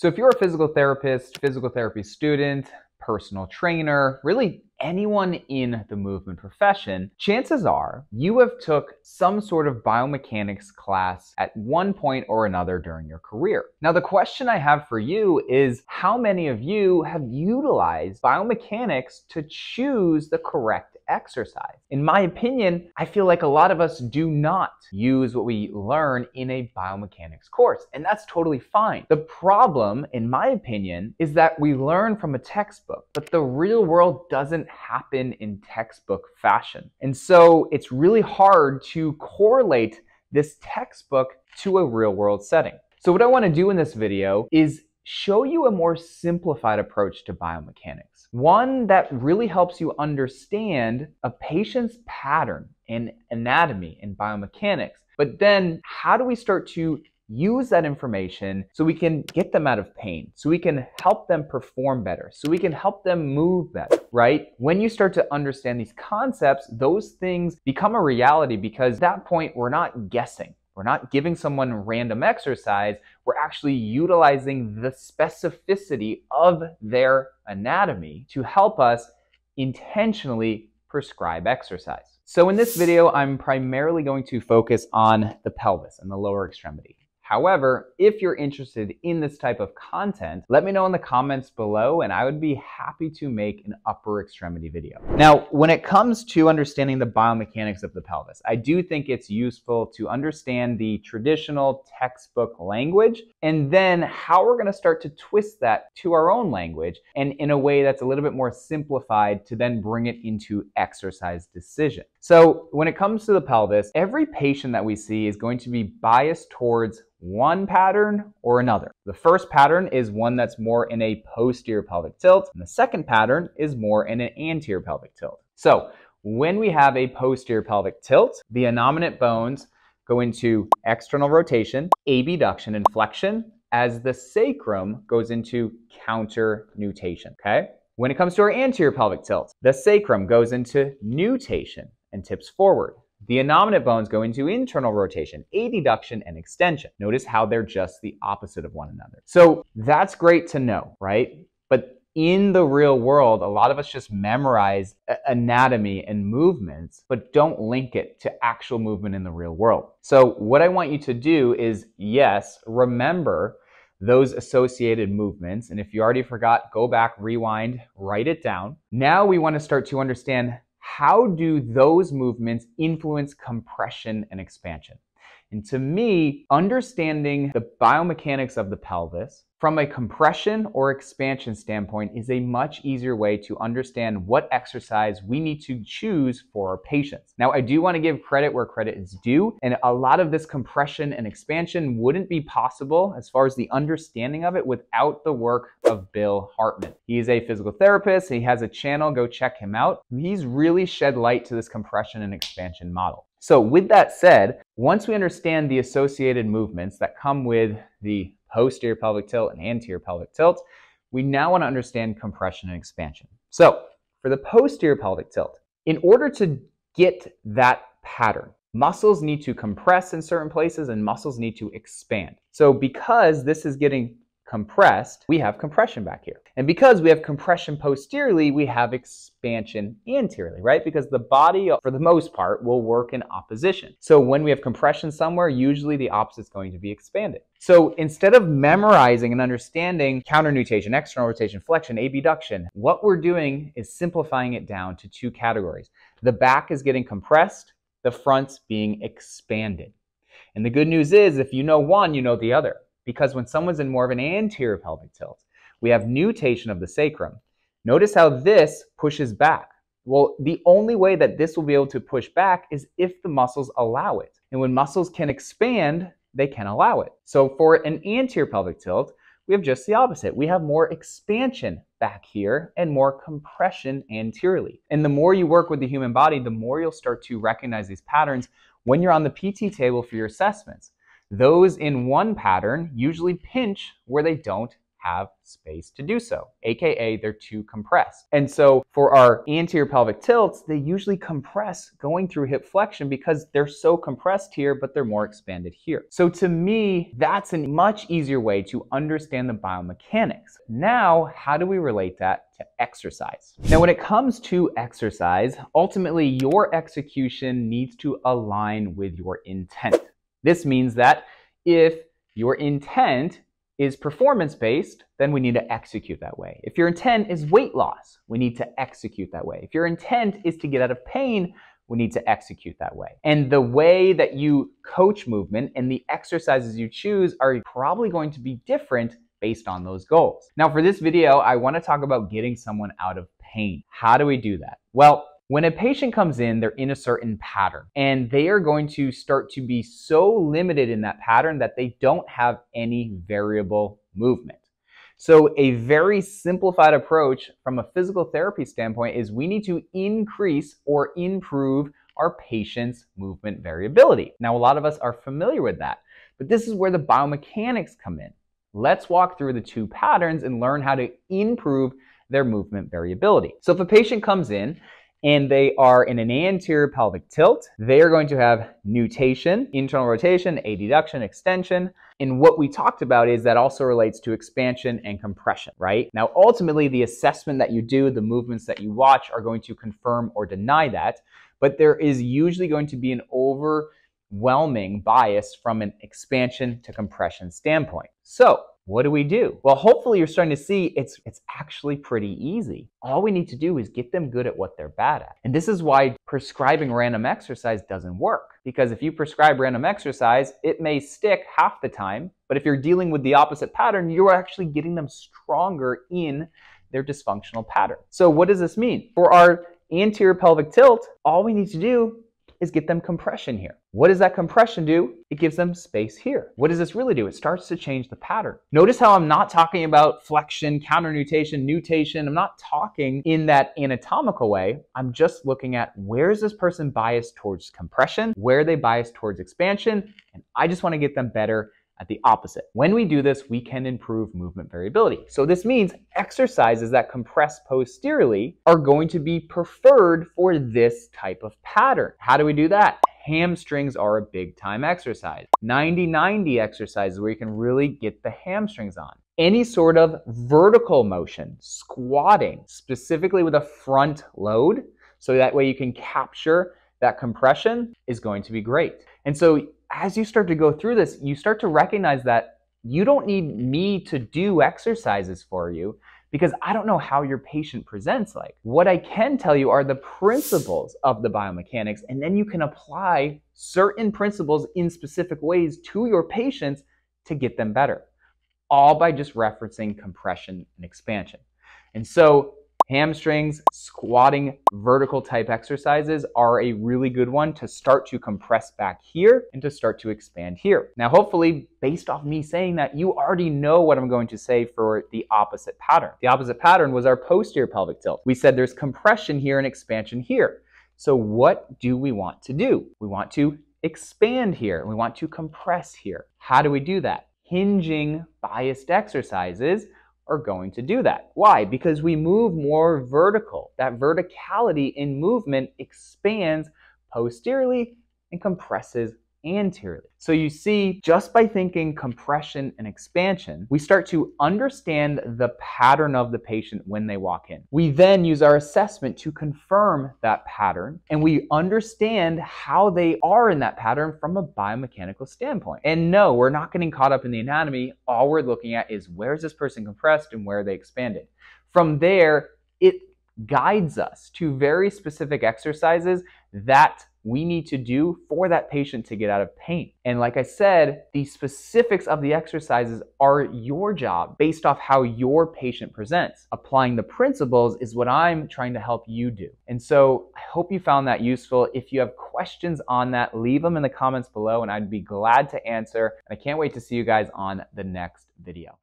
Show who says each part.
Speaker 1: So if you're a physical therapist, physical therapy student, personal trainer, really anyone in the movement profession, chances are you have took some sort of biomechanics class at one point or another during your career. Now the question I have for you is how many of you have utilized biomechanics to choose the correct exercise. In my opinion, I feel like a lot of us do not use what we learn in a biomechanics course, and that's totally fine. The problem, in my opinion, is that we learn from a textbook, but the real world doesn't happen in textbook fashion. And so it's really hard to correlate this textbook to a real world setting. So what I want to do in this video is show you a more simplified approach to biomechanics. One that really helps you understand a patient's pattern in anatomy and biomechanics. But then how do we start to use that information so we can get them out of pain, so we can help them perform better, so we can help them move better, right? When you start to understand these concepts, those things become a reality because at that point we're not guessing. We're not giving someone random exercise. We're actually utilizing the specificity of their anatomy to help us intentionally prescribe exercise. So in this video, I'm primarily going to focus on the pelvis and the lower extremity. However, if you're interested in this type of content, let me know in the comments below and I would be happy to make an upper extremity video. Now, when it comes to understanding the biomechanics of the pelvis, I do think it's useful to understand the traditional textbook language and then how we're gonna start to twist that to our own language and in a way that's a little bit more simplified to then bring it into exercise decision. So when it comes to the pelvis, every patient that we see is going to be biased towards one pattern or another. The first pattern is one that's more in a posterior pelvic tilt, and the second pattern is more in an anterior pelvic tilt. So when we have a posterior pelvic tilt, the innominate bones go into external rotation, abduction and flexion, as the sacrum goes into counter nutation, okay? When it comes to our anterior pelvic tilt, the sacrum goes into nutation and tips forward. The innominate bones go into internal rotation, adduction, and extension. Notice how they're just the opposite of one another. So that's great to know, right? But in the real world, a lot of us just memorize anatomy and movements, but don't link it to actual movement in the real world. So what I want you to do is, yes, remember those associated movements. And if you already forgot, go back, rewind, write it down. Now we want to start to understand how do those movements influence compression and expansion? And to me, understanding the biomechanics of the pelvis from a compression or expansion standpoint is a much easier way to understand what exercise we need to choose for our patients. Now, I do want to give credit where credit is due, and a lot of this compression and expansion wouldn't be possible as far as the understanding of it without the work of Bill Hartman. He is a physical therapist, he has a channel, go check him out. He's really shed light to this compression and expansion model. So with that said, once we understand the associated movements that come with the posterior pelvic tilt and anterior pelvic tilt, we now want to understand compression and expansion. So for the posterior pelvic tilt, in order to get that pattern, muscles need to compress in certain places and muscles need to expand. So because this is getting compressed, we have compression back here. And because we have compression posteriorly, we have expansion anteriorly, right? Because the body, for the most part, will work in opposition. So when we have compression somewhere, usually the opposite is going to be expanded. So instead of memorizing and understanding counter nutation, external rotation, flexion, abduction, what we're doing is simplifying it down to two categories. The back is getting compressed, the front's being expanded. And the good news is if you know one, you know the other because when someone's in more of an anterior pelvic tilt, we have nutation of the sacrum. Notice how this pushes back. Well, the only way that this will be able to push back is if the muscles allow it. And when muscles can expand, they can allow it. So for an anterior pelvic tilt, we have just the opposite. We have more expansion back here and more compression anteriorly. And the more you work with the human body, the more you'll start to recognize these patterns when you're on the PT table for your assessments. Those in one pattern usually pinch where they don't have space to do so, aka they're too compressed. And so for our anterior pelvic tilts, they usually compress going through hip flexion because they're so compressed here, but they're more expanded here. So to me, that's a much easier way to understand the biomechanics. Now, how do we relate that to exercise? Now, when it comes to exercise, ultimately your execution needs to align with your intent. This means that if your intent is performance based, then we need to execute that way. If your intent is weight loss, we need to execute that way. If your intent is to get out of pain, we need to execute that way. And the way that you coach movement and the exercises you choose are probably going to be different based on those goals. Now, for this video, I want to talk about getting someone out of pain. How do we do that? Well, when a patient comes in, they're in a certain pattern and they are going to start to be so limited in that pattern that they don't have any variable movement. So a very simplified approach from a physical therapy standpoint is we need to increase or improve our patient's movement variability. Now, a lot of us are familiar with that, but this is where the biomechanics come in. Let's walk through the two patterns and learn how to improve their movement variability. So if a patient comes in and they are in an anterior pelvic tilt. They are going to have nutation, internal rotation, adduction, extension. And what we talked about is that also relates to expansion and compression, right? Now, ultimately, the assessment that you do, the movements that you watch are going to confirm or deny that. But there is usually going to be an overwhelming bias from an expansion to compression standpoint. So what do we do? Well, hopefully you're starting to see it's it's actually pretty easy. All we need to do is get them good at what they're bad at. And this is why prescribing random exercise doesn't work. Because if you prescribe random exercise, it may stick half the time, but if you're dealing with the opposite pattern, you're actually getting them stronger in their dysfunctional pattern. So what does this mean? For our anterior pelvic tilt, all we need to do is get them compression here. What does that compression do? It gives them space here. What does this really do? It starts to change the pattern. Notice how I'm not talking about flexion, counternutation, nutation. I'm not talking in that anatomical way. I'm just looking at where is this person biased towards compression? Where are they biased towards expansion? And I just want to get them better at the opposite. When we do this, we can improve movement variability. So this means exercises that compress posteriorly are going to be preferred for this type of pattern. How do we do that? Hamstrings are a big time exercise. 90-90 exercises where you can really get the hamstrings on. Any sort of vertical motion, squatting, specifically with a front load, so that way you can capture that compression is going to be great. And so as you start to go through this, you start to recognize that you don't need me to do exercises for you because I don't know how your patient presents like. What I can tell you are the principles of the biomechanics, and then you can apply certain principles in specific ways to your patients to get them better, all by just referencing compression and expansion. And so Hamstrings, squatting, vertical type exercises are a really good one to start to compress back here and to start to expand here. Now, hopefully, based off me saying that, you already know what I'm going to say for the opposite pattern. The opposite pattern was our posterior pelvic tilt. We said there's compression here and expansion here. So what do we want to do? We want to expand here. We want to compress here. How do we do that? Hinging biased exercises are going to do that. Why? Because we move more vertical. That verticality in movement expands posteriorly and compresses anteriorly. So you see, just by thinking compression and expansion, we start to understand the pattern of the patient when they walk in. We then use our assessment to confirm that pattern, and we understand how they are in that pattern from a biomechanical standpoint. And no, we're not getting caught up in the anatomy. All we're looking at is where is this person compressed and where are they expanded. From there, it guides us to very specific exercises that we need to do for that patient to get out of pain. And like I said, the specifics of the exercises are your job based off how your patient presents. Applying the principles is what I'm trying to help you do. And so I hope you found that useful. If you have questions on that, leave them in the comments below and I'd be glad to answer. And I can't wait to see you guys on the next video.